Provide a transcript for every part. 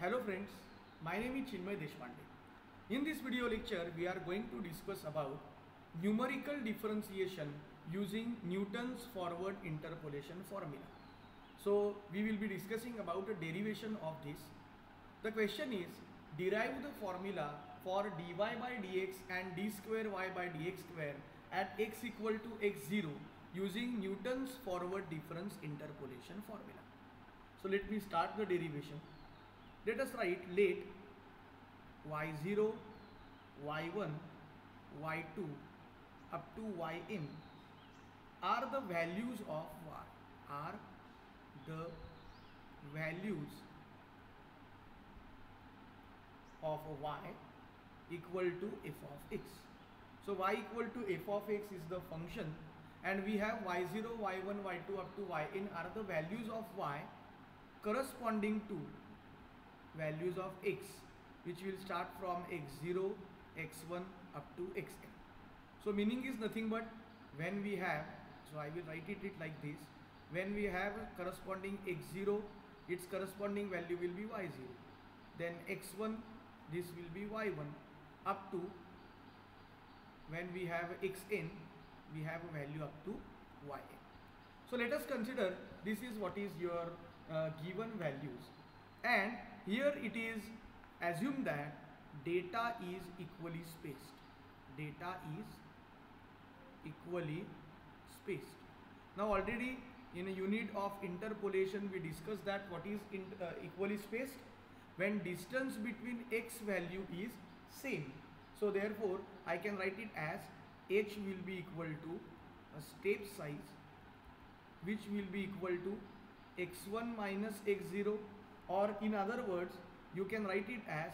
Hello friends, my name is Chinmay Deshpande. In this video lecture, we are going to discuss about numerical differentiation using Newton's forward interpolation formula. So we will be discussing about the derivation of this. The question is, derive the formula for dy by dx and d square y by dx square at x equal to x0 using Newton's forward difference interpolation formula. So let me start the derivation. Let us write let y0, y1, y2 up to yn are the values of y are the values of y equal to f of x. So y equal to f of x is the function and we have y0, y1, y2 up to yn are the values of y corresponding to values of x which will start from x0, x1 up to xn. So meaning is nothing but when we have, so I will write it, it like this, when we have corresponding x0, its corresponding value will be y0. Then x1, this will be y1 up to when we have xn, we have a value up to yn. So let us consider this is what is your uh, given values and here it is assume that data is equally spaced. Data is equally spaced. Now already in a unit of interpolation we discussed that what is in, uh, equally spaced when distance between x value is same. So therefore I can write it as h will be equal to a step size which will be equal to x1 minus x0 or in other words you can write it as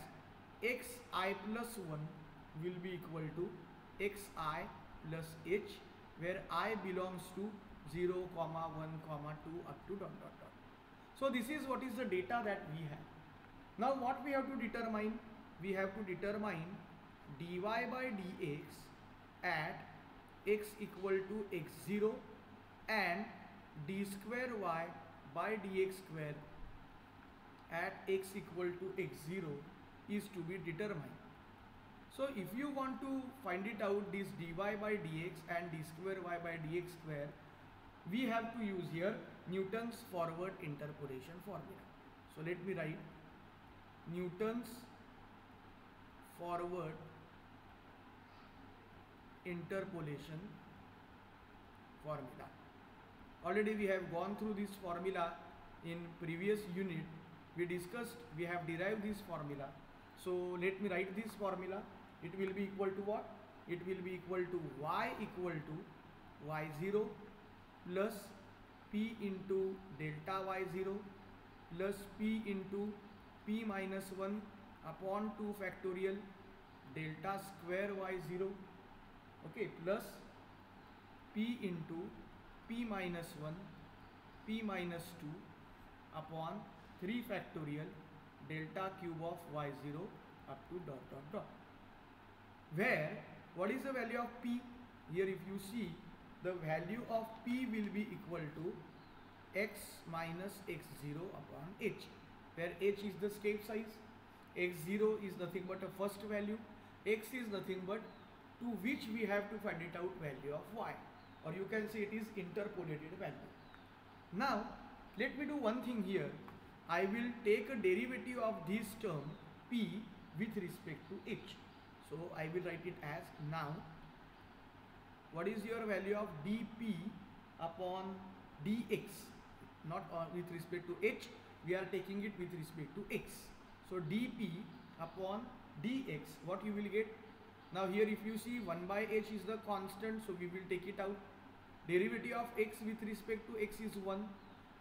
xi plus 1 will be equal to xi plus h where i belongs to 0 comma 1 comma 2 up to dot dot dot. So this is what is the data that we have. Now what we have to determine? We have to determine dy by dx at x equal to x0 and d square y by dx square at x equal to x0 is to be determined. So if you want to find it out this dy by dx and d square y by dx square we have to use here Newton's forward interpolation formula. So let me write Newton's forward interpolation formula. Already we have gone through this formula in previous unit. We discussed, we have derived this formula. So let me write this formula. It will be equal to what? It will be equal to y equal to y0 plus p into delta y0 plus p into p minus 1 upon 2 factorial delta square y0 okay plus p into p minus 1 p minus 2 upon 3 factorial delta cube of y0 up to dot dot dot where what is the value of p here if you see the value of p will be equal to x minus x0 upon h where h is the step size x0 is nothing but a first value x is nothing but to which we have to find it out value of y or you can say it is interpolated value. Now let me do one thing here. I will take a derivative of this term p with respect to h. So I will write it as now what is your value of dp upon dx? Not uh, with respect to h we are taking it with respect to x. So dp upon dx what you will get? Now here if you see 1 by h is the constant so we will take it out. Derivative of x with respect to x is 1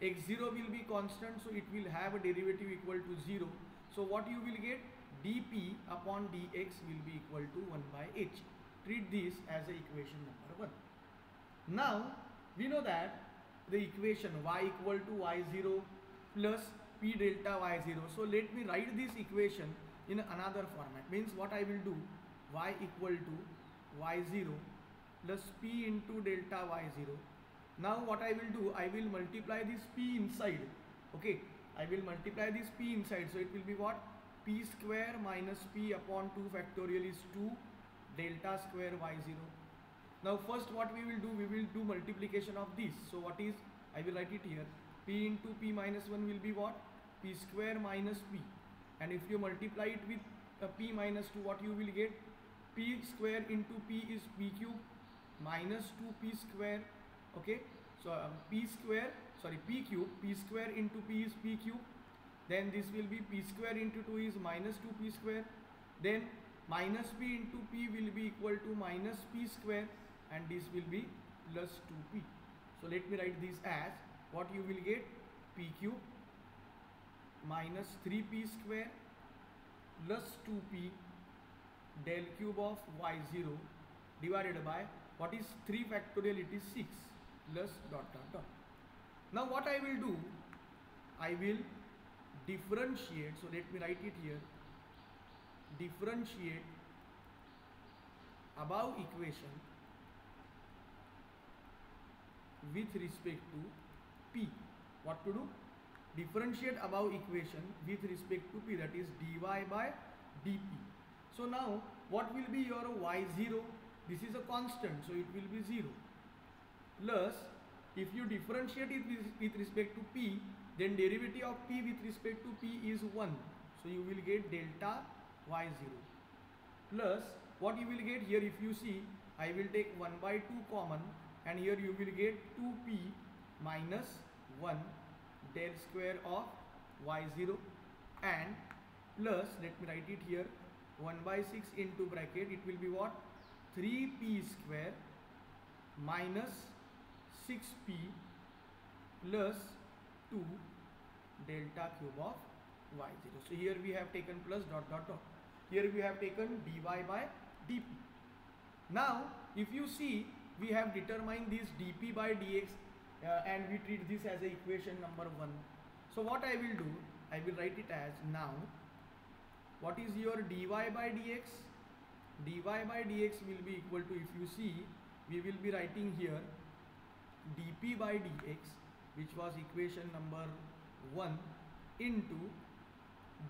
x0 will be constant so it will have a derivative equal to 0 so what you will get dp upon dx will be equal to 1 by h treat this as a equation number 1. Now we know that the equation y equal to y0 plus p delta y0. So let me write this equation in another format means what I will do y equal to y0 plus p into delta y0. Now what I will do I will multiply this p inside okay I will multiply this p inside. So it will be what? p square minus p upon 2 factorial is 2 delta square y0. Now first what we will do, we will do multiplication of this. So what is, I will write it here. p into p minus 1 will be what? p square minus p. And if you multiply it with uh, p minus 2, what you will get? p square into p is p cube minus 2p square. Okay. So um, p square, sorry, p cube, p square into p is p cube. Then this will be p square into 2 is minus 2p square. Then minus p into p will be equal to minus p square and this will be plus 2p so let me write this as what you will get? P cube minus 3p square plus 2p del cube of y0 divided by what is 3 factorial it is 6 plus dot dot dot. Now what I will do I will differentiate so let me write it here differentiate above equation with respect to p. What to do? Differentiate above equation with respect to p that is dy by dp. So now what will be your y0 this is a constant so it will be 0 plus if you differentiate it with, with respect to p then derivative of p with respect to p is 1 so you will get delta y0 plus what you will get here if you see I will take 1 by 2 common and here you will get 2p minus 1 del square of y0 and plus let me write it here 1 by 6 into bracket it will be what? 3p square minus 6p plus 2 delta cube of y0. So here we have taken plus dot dot dot. Here we have taken dy by dp. Now if you see we have determined this dp by dx uh, and we treat this as a equation number 1. So what I will do, I will write it as now what is your dy by dx? dy by dx will be equal to if you see we will be writing here dp by dx which was equation number 1 into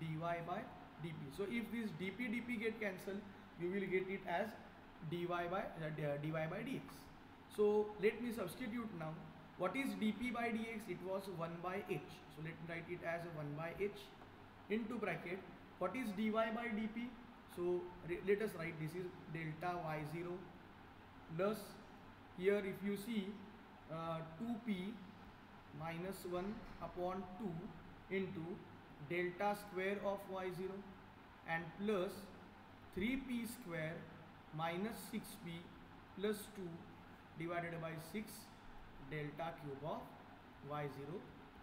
dy by dp. So if this dp dp get cancelled, you will get it as dy by uh, dy by dx. So let me substitute now. What is dp by dx? It was 1 by h. So let me write it as 1 by h into bracket. What is dy by dp? So let us write this is delta y0 plus here if you see uh, Uh, 2p minus 1 upon 2 into delta square of y0 and plus 3p square minus 6p plus 2 divided by 6 delta cube of y0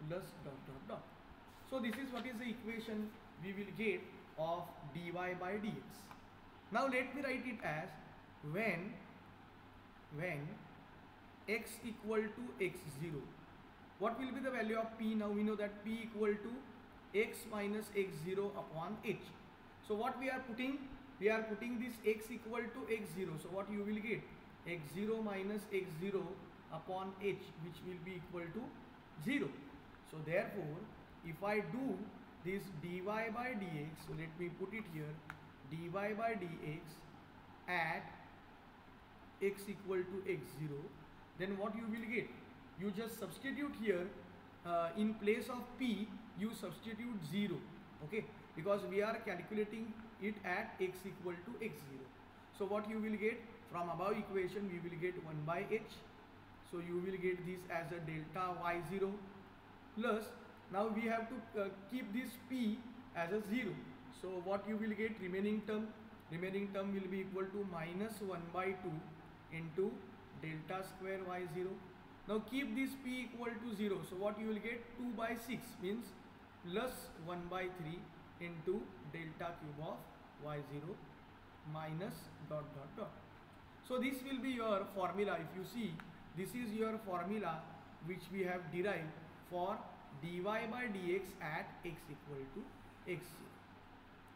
plus dot dot dot. So this is what is the equation we will get of dy by dx. Now let me write it as when when x equal to x0 what will be the value of P now? We know that P equal to x minus x0 upon h. So what we are putting? We are putting this x equal to x0. So what you will get? x0 minus x0 upon h which will be equal to 0. So therefore, if I do this dy by dx, so let me put it here, dy by dx at x equal to x0, then what you will get? you just substitute here uh, in place of p you substitute 0 okay? Because we are calculating it at x equal to x0 so what you will get? From above equation we will get 1 by h. So you will get this as a delta y0 plus now we have to uh, keep this p as a 0 so what you will get? Remaining term remaining term will be equal to minus 1 by 2 into delta square y0 now keep this p equal to 0. So what you will get 2 by 6 means plus 1 by 3 into delta cube of y0 minus dot dot dot. So this will be your formula. If you see this is your formula which we have derived for dy by dx at x equal to x0.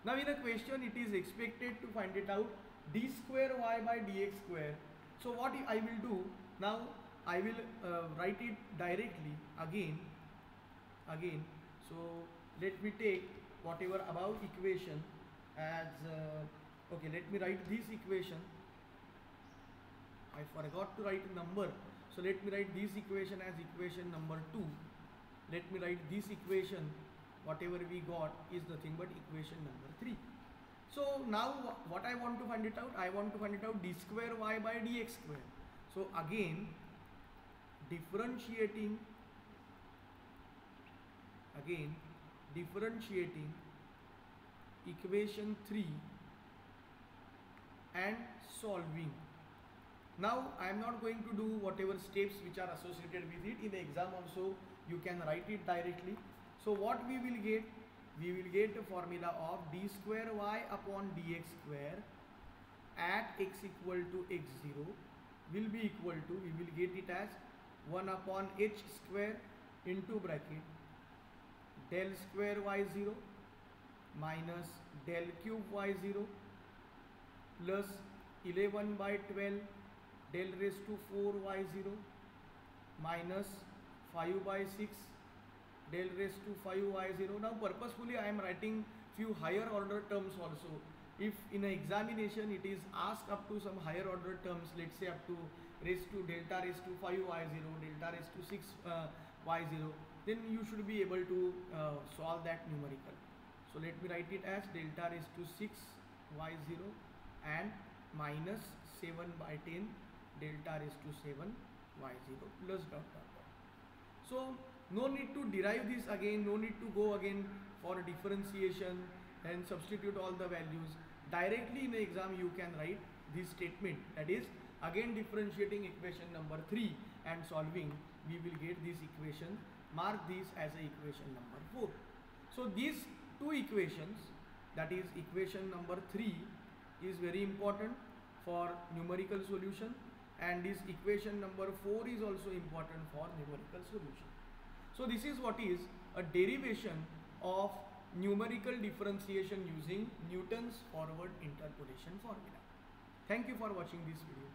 Now in a question it is expected to find it out d square y by dx square. So what I will do? Now I will uh, write it directly again again. So let me take whatever above equation as uh, okay let me write this equation. I forgot to write number. So let me write this equation as equation number 2 let me write this equation whatever we got is nothing but equation number 3 so now what I want to find it out I want to find it out d square y by dx square. So again differentiating again differentiating equation 3 and solving. Now I am not going to do whatever steps which are associated with it. In the exam also you can write it directly. So what we will get we will get a formula of d square y upon dx square at x equal to x0 will be equal to we will get it as 1 upon h square into bracket del square y0 minus del cube y0 plus 11 by 12 del raised to 4 y0 minus 5 by 6 del raised to 5 y0 now purposefully I am writing few higher order terms also. If in an examination it is asked up to some higher order terms let's say up to raised to delta raised to 5 y0 delta raised to 6 uh, y0 then you should be able to uh, solve that numerical. So let me write it as delta raised to 6 y0 and minus 7 by 10 delta raised to 7 y0 plus dot dot dot. So no need to derive this again no need to go again for differentiation and substitute all the values. Directly in the exam you can write this statement. That is again differentiating equation number 3 and solving. We will get this equation mark this as a equation number 4 so these two equations that is equation number 3 is very important for numerical solution and this equation number 4 is also important for numerical solution so this is what is a derivation of numerical differentiation using Newton's forward interpolation formula. Thank you for watching this video.